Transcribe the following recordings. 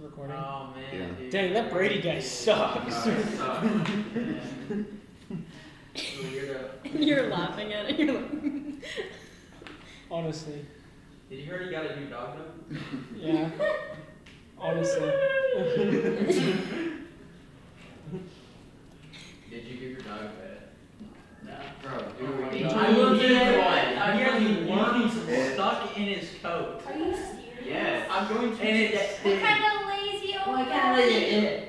it recording? Oh man, Yeah. dude. Dang, that Brady guy sucks. Oh, sucks, You're laughing at it. You're like, Honestly. Did you hear he got a new dog though? Yeah. Honestly. Did you give your dog a pet? No. Bro, Oh dude, my. I will give one. I hear the worms stuck in his coat. Are you serious? Yes. I'm going to. And it, What kind of lazy old Well, I can't let you in.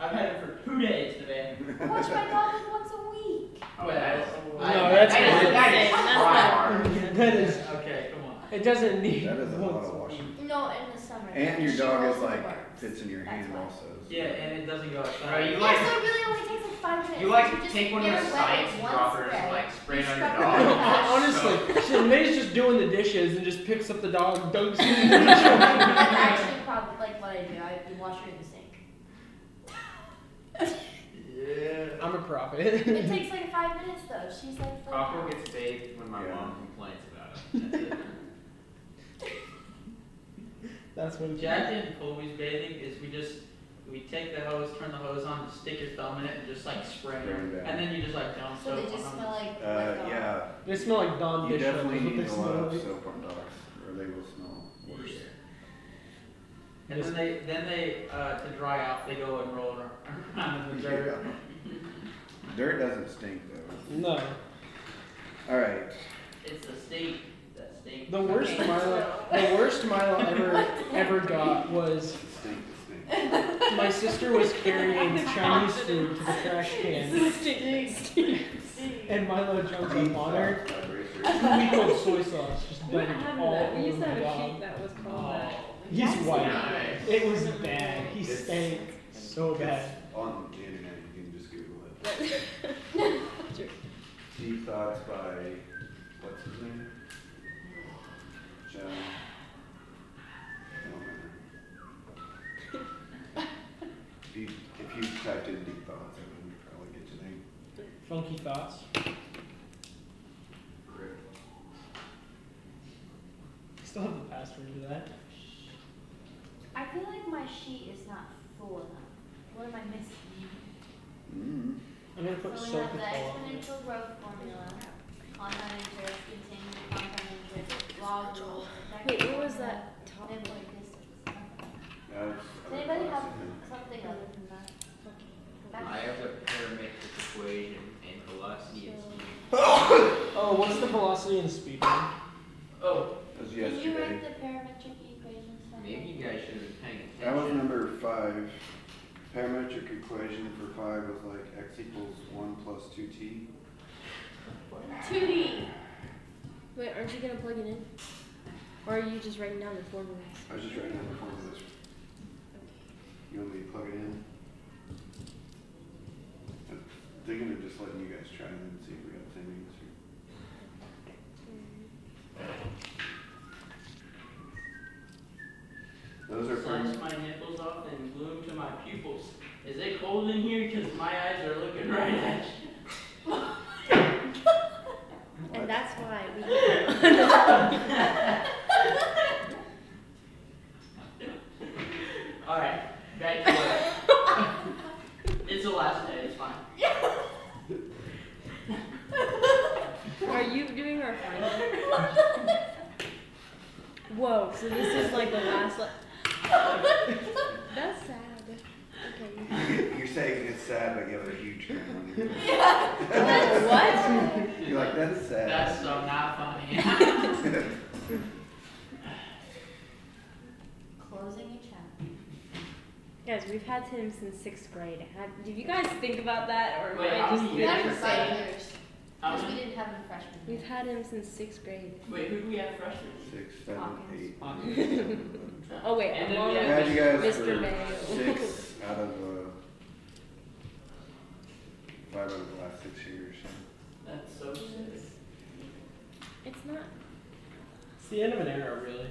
I've had it for two days today. Watch my dog once a week. Oh, well, No, that's I, not- that is that's try not- hard. That is. Okay, come on. It doesn't need. That is a lot of washing. No, in the summer. And your dog rolls is like fits in your That's hand why. also. so- Yeah, and it doesn't go outside. Bro, you Yeah, like so it really only takes like five minutes. you like just take one of get those her wet science droppers and like spray it on your dog. Honestly, so May's just doing the dishes and just picks up the dog, dunks it in the That's dish. actually probably like what I do. I wash in the sink. Yeah. I'm a prophet. It takes like five minutes though. She's like. full Rocco out. gets bathed when my Yeah. mom complains about it. That's it. That's when Jack and Colby's bathing is we just we take the hose, turn the hose on, stick your thumb in it, and just like spray Spray 'em them, down. and then you just like dump So they just on smell them. like. Uh, like, yeah, they smell like Dawn you dish soap. definitely need they a lot of soap on dogs, or they will smell worse. And then they then they uh, to dry out they go and roll around in the dirt. Dirt doesn't stink though. No. All right. It's the steak that steak. The worst Milo, the worst Milo ever ever got was Stink my sister was carrying Chinese food to the trash can, and Milo jumped Deep up on her. thoughts. We called soy sauce, just what dumped happened to all? We used over to have the a sheep dog. that was called that. He's Yes. white. Nice. It was bad. He It's- stank so bad. On the internet, you can just Google it. Deep Thoughts by, what's his name? John. I don't remember. If you, if you typed in Deep Thoughts, it would probably get your name. Funky thoughts. Still have the password to that. I feel like my sheet is not full enough. What am I missing? Mm. I'm gonna put So we have the all exponential growth formula, compound interest, continued compound interest, log rules. Wait, what was that top? midpoint distance. That Does anybody have something other than that? I have a parametric equation and velocity and speed. Oh, what's the velocity and speed one? Oh, That was Did you write the parametric equations? down? Maybe you guys should have been paying That was number five. Parametric equation for five was like x equals one plus two t. Two D. Wait, aren't you gonna plug it in? Or are you just writing down the formulas? I was just writing down the formulas. You want me to plug it in? I'm thinking of just letting you guys try them and see if we got the same answer. Those are slice from, my nipples off and glue them to my pupils. Is it cold in here? Cause my eyes are looking right at you. And that's why we. All right, back to work. it's the last day. It's fine. Are you doing our final? Whoa, so this is like the last. Le- That's sad. Okay. you're saying it's sad, but you have a huge grin on your face. what? You're like, that's sad. That's so not funny. Closing a chapter. Guys, we've had him since sixth grade. Did you guys think about that, or am Wait, I how just many had years? for five years. How Because we didn't have them freshman. We've had him since sixth grade. Wait, who do we have freshmen? Six, seven, Hawkins. eight. Oh wait, And then along we I've with had you guys Mr. for Mayo. six out of, uh, five out of the last six years. That's so sick. It's not. It's the end of an era, really.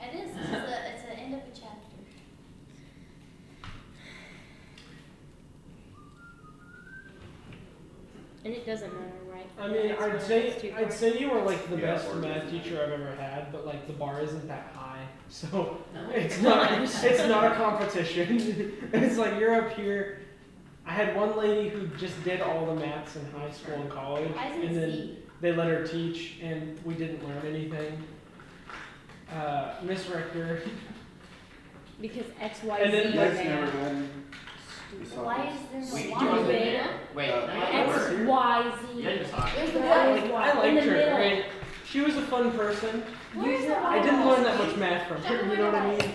It is. This is the, it's the end of a chapter. And it doesn't matter, right? I mean, I'd really- say I'd say you were like the Yeah, best math teacher I've ever had, but like the bar isn't that high. So No. it's not it's not a competition. it's like you're up here. I had one lady who just did all the maths in high school and college, Why is and then Z? they let her teach, and we didn't learn anything. Uh, Miss Rector, Because X, Y, And then Z You are never bad. had this Why is there We no do beta? there. Wait, Uh, no, Y, Z. you're just talking. Where's the That Y? is I Y. In liked her. middle. I mean, she was a fun person. Where's the I Y? didn't learn that much math from her. You know what I mean?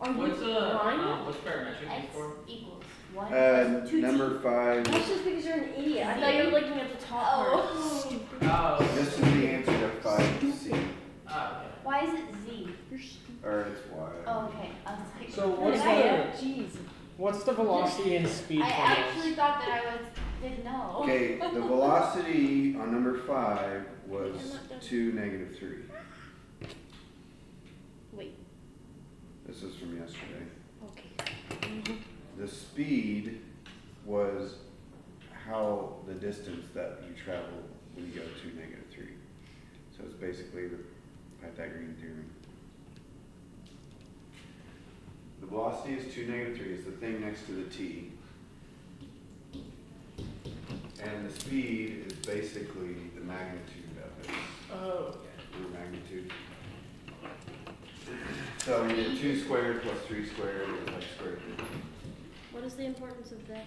Are you What's, uh, um, what's parametric X for? equals one Uh, plus two number five, That's just because you're an idiot. I thought you were looking at the top part. Oh. Oh, this is the answer to five C, oh, okay. Why is it Z? You're stupid. or it's Y. Oh, okay. I was like, So what's I, the Jeez. what's the velocity and speed I for actually those? thought that I was didn't know. Okay, the velocity on number five was two negative three. Wait. This is from yesterday. Okay. The speed was how the distance that you travel when you go to negative three. So it's basically the Pythagorean theorem. The velocity is two negative three, it's the thing next to the t. And the speed is basically the magnitude of it, Oh, the magnitude. So we did two squared plus three squared, it was like square root. What is the importance of that?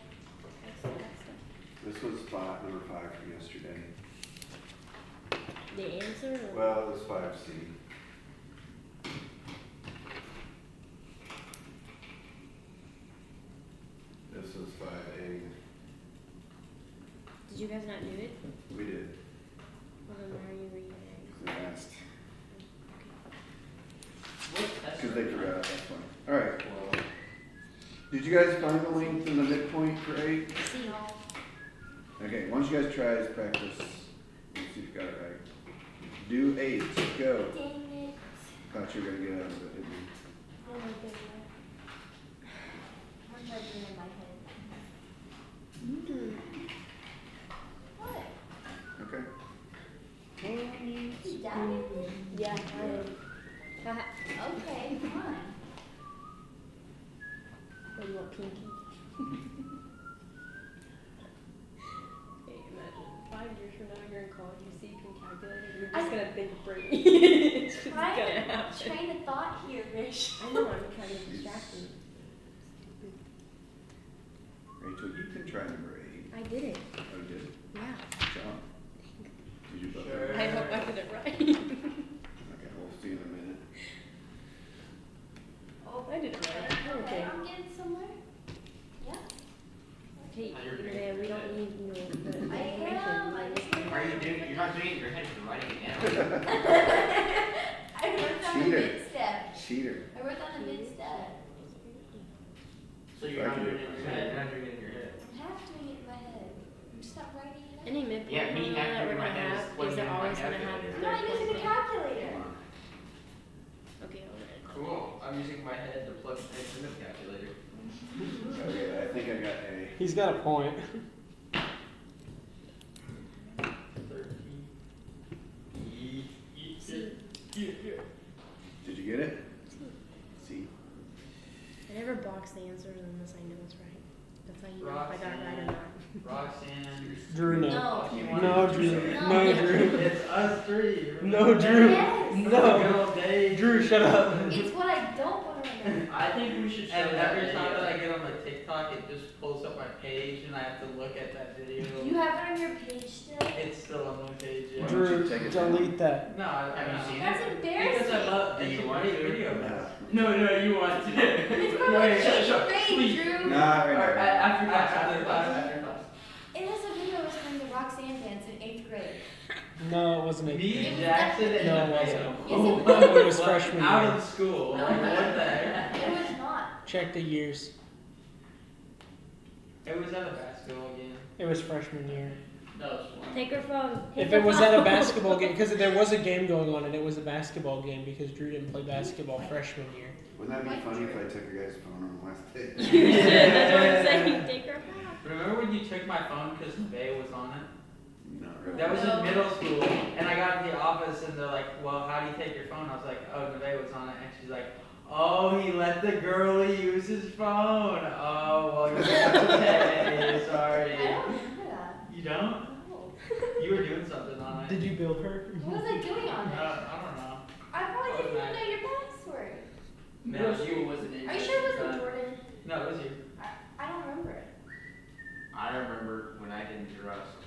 X, that stuff? This was five, number five from yesterday. The answer? Or? Well, it was five C. This is five A. Did you guys not do it? We did. Well, then why are you reading it? We asked. What, that's. Because they forgot. That's fine. All right. Well, did you guys find the length and the midpoint for eight? C. Okay. Once you guys try this practice, let's see if you got it right. Do eight. Go. Dang it. Thought you were gonna get out of it. didn't you? Oh my goodness. I'm judging in my head. What? Okay. You doubted? Yeah, I did. Haha. Okay, fine. Or you want pinky? hey, imagine five years from now you're in college, you see pink calculator, you're just I- gonna think brain. it's just Trying gonna happen. train of thought here, Rish. I know, I'm trying to distract you. Rachel, you can try number eight. I did it. Oh, you did. Yeah. Good job. Did you both? Sure. I hope I did it right. Okay, we'll see in a minute. Oh, I did it right. Okay, okay. I'm getting somewhere. Yeah. Hey, man, we don't need no the information. am, I we just- just- Why are you doing it? You're not doing it in your head, you're writing it down. I wrote down the Cheater. mid step. Cheater. I wrote down the mid step. So you're not doing it in your head, you're not doing it in your head. I'm half doing it in my head. I'm just not writing it out. Any midpoint Yeah, me formula after that we're my gonna head is is it always gonna have the. I'm not using a calculator. Okay, I'll write it. Cool, I'm using my head to plug things into the calculator. Okay, I think I got A. He's got a point. Thirteen. C. yeah, yeah. Did you get it? C. I never box the answers unless I know it's right. That's how you know if I got it right or not. Roxanne. Drew, no. No. No, Drew. No. No, Drew. It's us three. No, Drew. Yes. No. Good. Drew, shut up. It's what I don't want to remember. I think we should show And that every video. time that I get on my TikTok, it just pulls up my page and I have to look at that video. You have it on your page still? It's still on my page, yeah. Why don't you Drew, take it down? delete that. No, I, I Have you know. seen That's it? Because I love, Do you want great to? video. No, no, you want to. It's from No, wait, shut- shut- eighth please. Drew. Not Alright, right now. After class, After after class, class. after class. It has a video of us doing the Roxanne dance in eighth grade. No, it wasn't Me, it. Jackson, and No, it wasn't. Yes, it was. It was freshman Out year. of school. No, Like, it what the heck? It was not. Check the years. It was at a basketball game. It was freshman year. No. Take her phone. Take If her it was at a basketball game, because there was a game going on, and it was a basketball game because Drew didn't play basketball freshman year. Wouldn't that be funny if I took your guys' phone on the last day? You that's what I'm saying. Take her phone. Remember when you took my phone because Nevaeh was on it? Not really. That was No. in middle school, and I got in the office and they're like, well, how do you take your phone? I was like, oh, Nevaeh was on it, and she's like, Oh, he let the girlie use his phone. Oh, well, you're okay. Sorry. I don't remember that. You don't? No. You were doing something on it. Did you build her? What was I doing on it? don't, I don't know. I probably What didn't was even know your password. No, you you. wasn't in. Are you sure it wasn't uh, Jordan? No, it was you. I, I don't remember it. I remember when I didn't draw some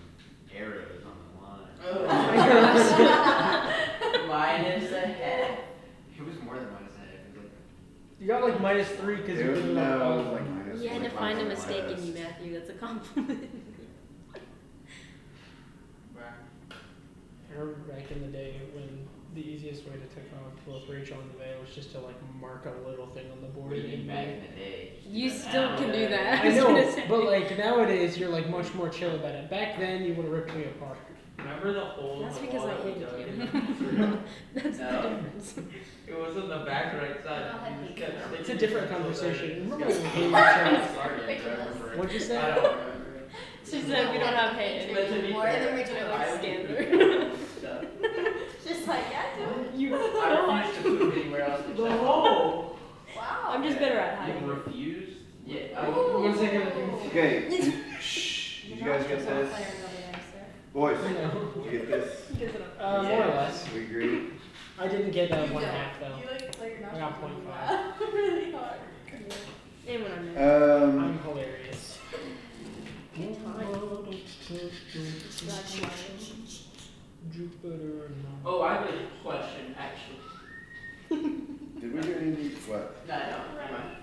arrows on the line. Oh my Minus a head. It was more than minus a head. It was like You got like minus three because you was, did it no, all. it was like minus. You had to find a minus mistake in you, Matthew. That's a compliment. I remember back in the day when the easiest way to take off both Rachel and Nevaeh was just to like mark a little thing on the board. what do you back in the day? You still can do that. I was know, but like nowadays you're like much more chill about it. Back then you would have ripped me apart. Remember the hole That's because I that we hated dug you. That's No. the difference. It was on the back right side. No, I You just think kept so. sticking It's a different conversation. Remember when we hated each other? Sorry, I Ridiculous. remember. What'd you say? She said we don't have hate. But to be More fair, than we do I like would Scander. do stuff. Just like, yeah, do it. You. I refuse to poop anywhere else The except hole. Wow. I'm just better at hiding. You refused? Yeah. Ooh. What's it gonna do? Okay, shh, did you guys get this? Boys, did you get this? Uh, more or less. We agree? I didn't get You one half though. You like play your I got nostrils point really Really hard. And when I'm in. Um, I'm hilarious. Jupiter. Oh, I have a question, actually. Did we do anything, what? No, no, never mind.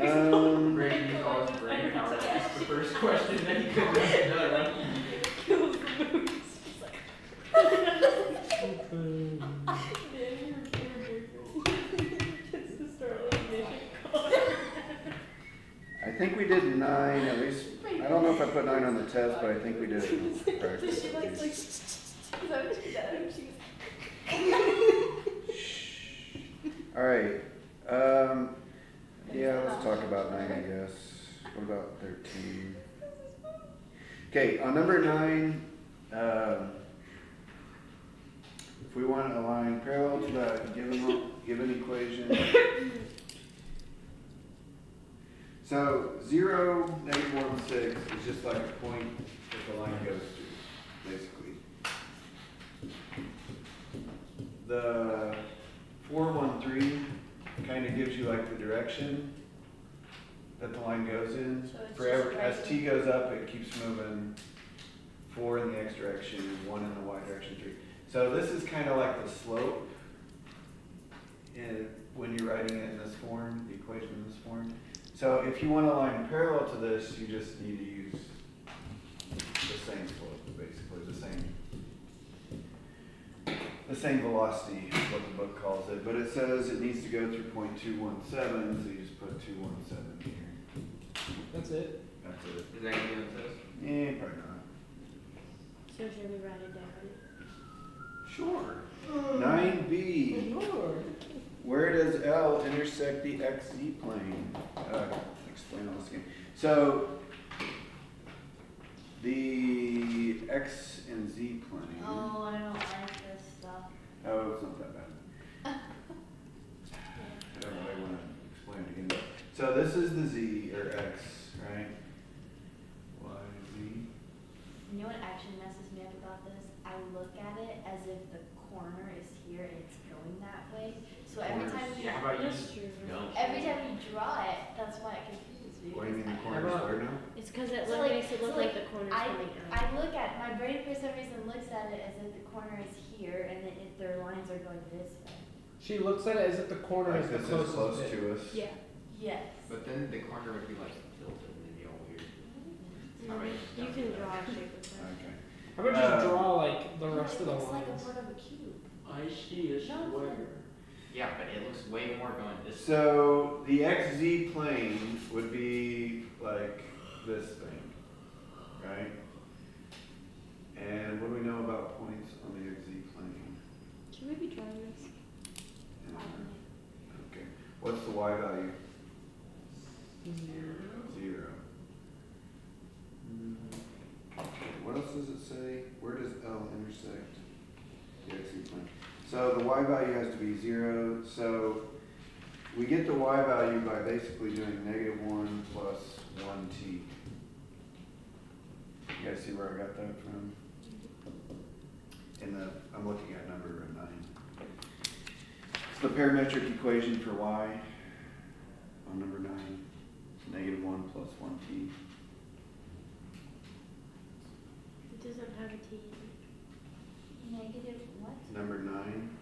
Um, Brain used all his brain power to the first question, then he couldn't ask another one. I think we did nine, at least, I don't know if I put nine on the test, but I think we did it in So practice. she likes like, is that what she does? She's Alright, um, yeah, let's talk about nine, I guess. What about thirteen? Okay, on number nine, um, if we want a line parallel to that given, given equation. So zero, negative one, six is just like a point that the line goes to, basically. The four, one, three kind of gives you like the direction that the line goes in. So it's For every, as t goes up, it keeps moving four in the x direction one in the y direction, three. So this is kind of like the slope. And when you're writing it in this form, the equation in this form. So if you want a line parallel to this, you just need to use the same slope, basically, the same the same velocity is what the book calls it, but it says it needs to go through point two one seven, so you just put two one seven here. That's it. That's it. Is that gonna be on the test? Eh, probably not. So should we write it down? Sure. Nine B. Where does L intersect the XZ plane? Uh, explain all this again. So, the X and Z plane. Oh, I don't like this stuff. Oh, it's not that bad. I don't really want to explain it again. but- So this is the Z or X, right? Y, Z. You know what actually messes me up about this? I look at it as if the corner is here and it's going that way. So every time you, Yeah, how about you That's just true. don't? every time you draw it, that's why it confuses me. What do you mean the because I- corner's about- where now? It's because it So like- makes it look so like like the corner's I, coming out. I look at, my brain for some reason looks at it as if the corner is here and then if their lines are going this way. She looks at it as if the corner Like is the this is closest close bit. to us. Yeah. Yes. But then the corner would be like tilted and it'd be all weird. Mhm. You can draw a shape with that. Okay. How about just Uh, draw like the rest of the lines? looks like a part of a cube. I see a No, square. Yeah, but it looks way more going this. So the XZ plane would be like this thing, right? And what do we know about points on the XZ plane? Should we be drawing this? Okay, what's the Y value? Zero. Mm, okay, What else does it say? Where does L intersect the XZ plane? So the y value has to be zero, so we get the y value by basically doing negative one plus one t. You guys see where I got that from? In the, I'm looking at number nine. It's the parametric equation for y on number nine, negative one plus one t. It doesn't have a T. Negative what? Number nine, Yeah. the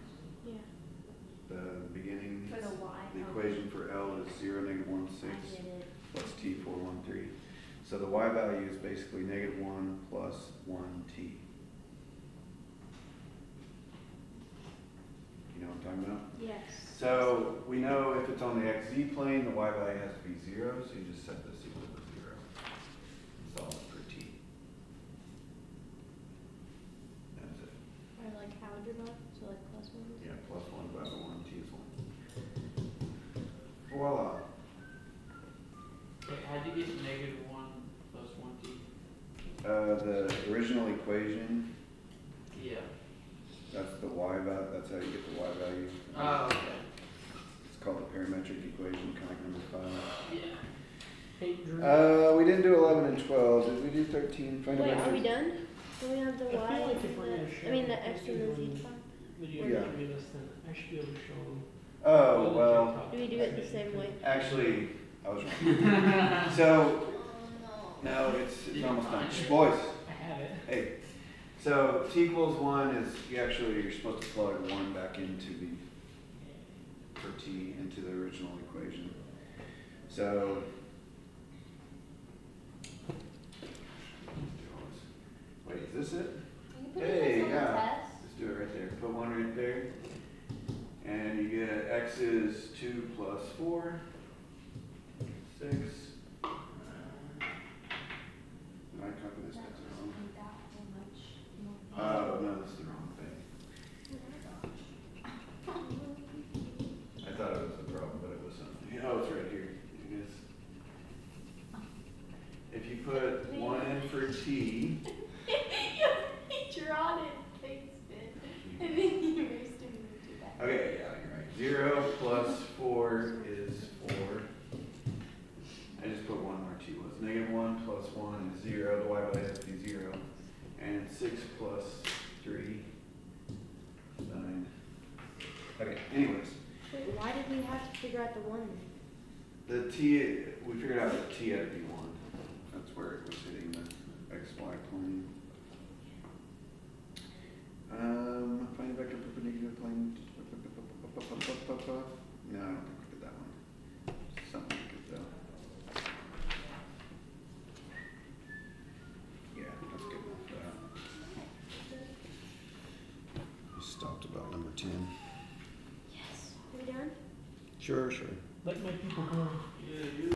beginning, For the Y? the Oh, equation for L is zero, negative one, six. get it. plus t four one three. So the y value is basically negative one plus one t. You know what I'm talking about? Yes. So we know if it's on the xz plane, the y value has to be zero, so you just set this equal to zero. Solve it for t. That's it. Or like algebra, so like plus one. Yeah, plus one divided by one, t is one. Voila. Wait, how'd you get negative one plus one t? Uh, the original equation, Yeah. that's the y value, that's how you get the y value. Oh, okay. It's called the parametric equation, kind of like number five. Yeah. Hey, Uh, we didn't do eleven and twelve, did we do thirteen? Find a Wait, are we done? Do we have the I like if and we're gonna the, I mean the them X and the Z you do. file? Video Yeah. interview this, then I should be able to show them. Oh, well, Do we do it the same way? actually, I was wrong. So, no, it's, it's almost done. Shh, Boys, I have it. hey, so t equals one is, you actually, you're supposed to plug one back into the, for t, into the original equation. So. Wait, is this it? Can you put Hey, this on the yeah. test? Let's do it right there. Put one right there. And you get x is 2 plus 4, 6, anyways. Wait, why did we have to figure out the one? The T, we figured out that T had to be one. That's where it was hitting the X, Y plane. Um, find a vector perpendicular plane. No, I don't think we did that one. Something like it though. Yeah, that's good enough for that. We stopped about number ten. Yes. Are we done? Sure, sure. Let my people go. Yeah, you